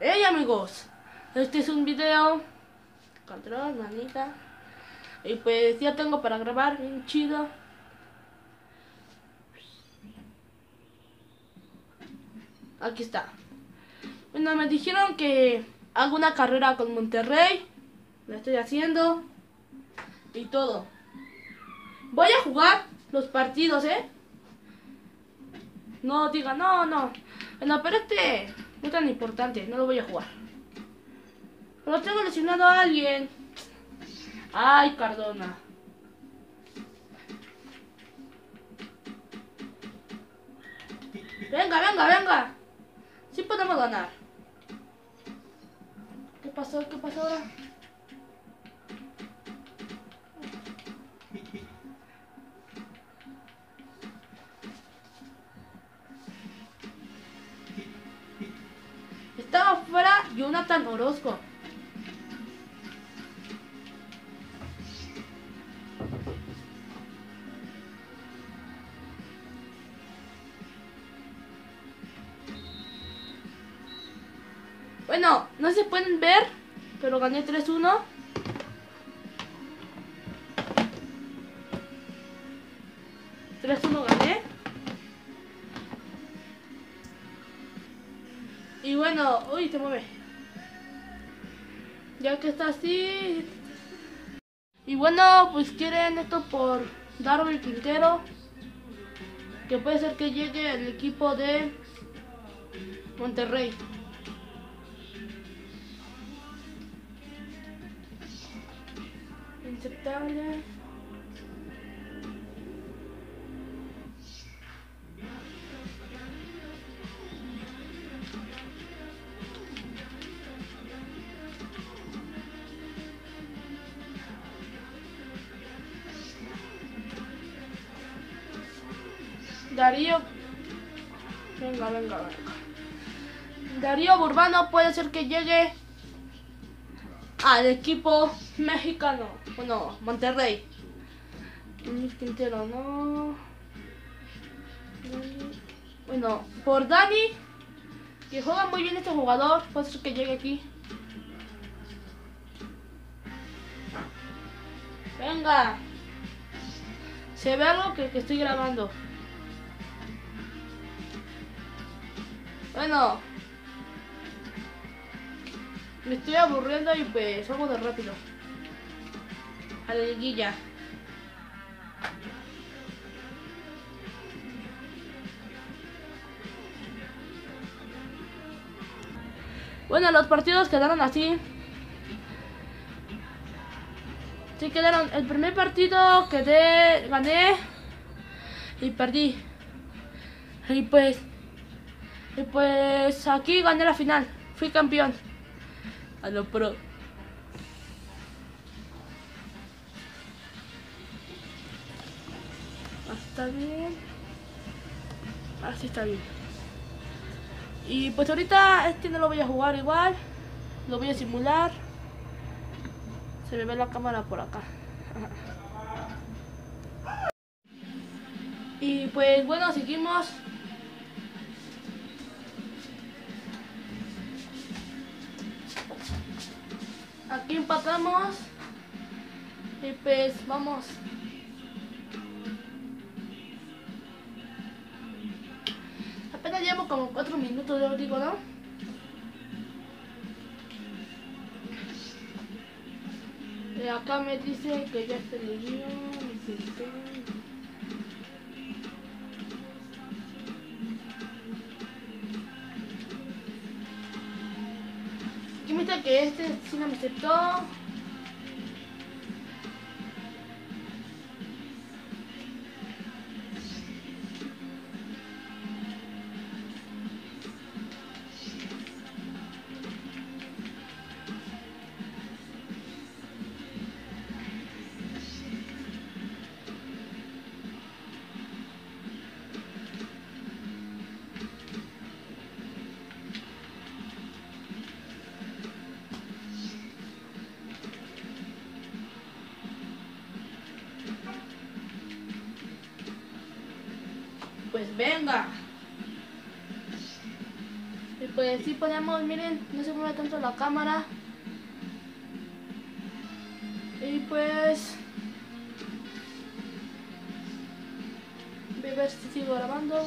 Hey amigos, este es un video. Control, manita. Y pues ya tengo para grabar, bien chido. Aquí está. Bueno, me dijeron que hago una carrera con Monterrey. La estoy haciendo. Y todo. Voy a jugar los partidos, ¿eh? No diga, no, no. Bueno, pero este tan importante, no lo voy a jugar. Pero tengo lesionado a alguien. Ay, Cardona Venga, venga, venga. Sí podemos ganar. ¿Qué pasó? ¿Qué pasó ahora? Jonathan Orozco. Bueno, no se pueden ver, pero gané 3-1. ¿3-1 gané? Y bueno, uy, te mueve. Ya que está así. Y bueno, pues quieren esto por Darwin Quintero. Que puede ser que llegue el equipo de Monterrey. Inaceptable. Darío. Venga, venga, venga. Darío Burbano puede ser que llegue al equipo mexicano. Bueno, Monterrey. Luis Quintero, no. Bueno, por Dani, que juega muy bien este jugador, puede ser que llegue aquí. Venga. Se ve algo que, que estoy grabando. Bueno. Me estoy aburriendo y pues vamos de rápido. A la liguilla. Bueno, los partidos quedaron así. Sí quedaron. El primer partido quedé, gané y perdí. Y pues y pues aquí gané la final. Fui campeón. A lo pro. Está bien. Así está bien. Y pues ahorita este no lo voy a jugar igual. Lo voy a simular. Se me ve la cámara por acá. Y pues bueno, seguimos. Aquí empatamos. Y pues vamos. Apenas llevo como 4 minutos, yo digo, ¿no? Y acá me dice que ya se leyó. Aquí que este sí no me aceptó. Pues venga. Y pues sí podemos, miren, no se mueve tanto la cámara. Y pues... Voy a ver si sigo grabando.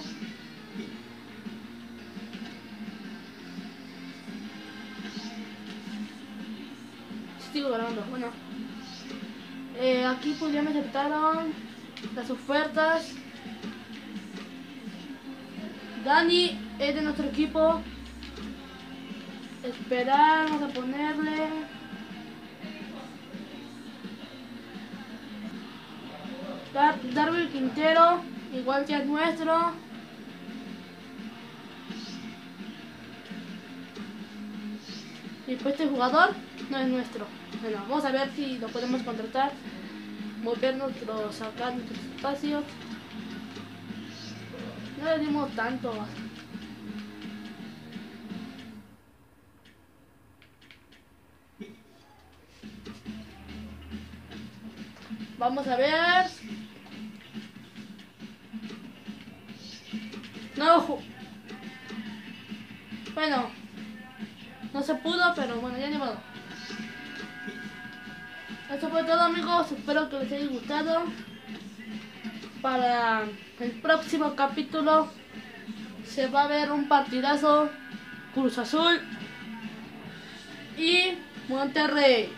Sigo grabando, bueno. Eh, aquí pues ya me aceptaron las ofertas. Dani es de nuestro equipo. Esperar, vamos a ponerle. Dar Darby Quintero, igual que es nuestro. Y después este jugador no es nuestro. Bueno, vamos a ver si lo podemos contratar. Mover nuestros acá nuestros espacios. No le dimos tanto. Vamos a ver. No. Bueno. No se pudo, pero bueno, ya ni modo. Eso fue todo amigos, espero que les haya gustado. Para el próximo capítulo se va a ver un partidazo Cruz Azul y Monterrey.